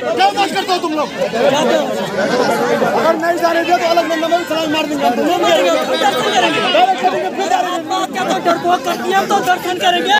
क्या बात करते हो तुम लोग? अगर नहीं जा रहे थे तो अलग बंदा में सलाह मार देंगे। तो दर्शन करेंगे। दर्शन करेंगे फिर जा रहे हैं क्या तो डरपोक करती है तो दर्शन करेंगे।